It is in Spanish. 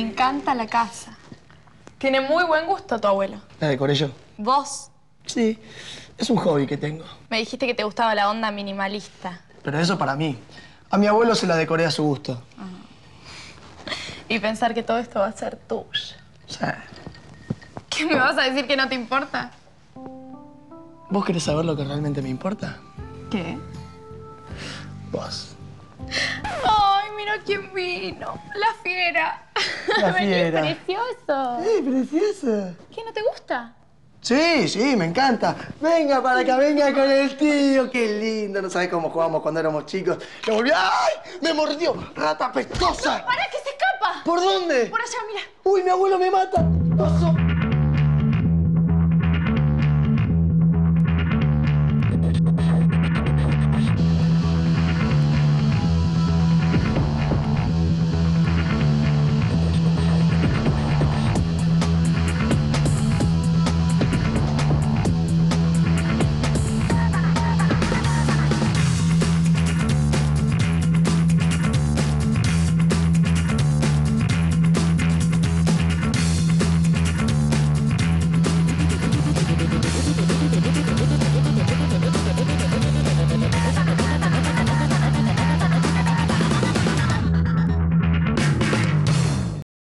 Me encanta la casa. Tiene muy buen gusto tu abuelo. ¿La decoré yo? Vos Sí, es un hobby que tengo. me dijiste que te gustaba la onda minimalista. Pero eso para mí. A mi abuelo se la decoré a su gusto. Y pensar que todo esto va a ser tuyo. Sea, ¿Qué me vas a decir que no te importa? ¿vos querés saber lo que realmente me importa? ¿Qué? Vos. Ay, mira quién vino. La fiera. La fiera. precioso. ¡Eh, preciosa! ¿Qué, no te gusta? Sí, sí, me encanta. Venga para acá, venga con el tío. Qué lindo. No sabés cómo jugábamos cuando éramos chicos. Lo volví. ¡Ay! ¡Me mordió! ¡Rata pestosa! ¡Para que se escapa! ¿Por dónde? Por allá, mira. ¡Uy, mi abuelo me mata!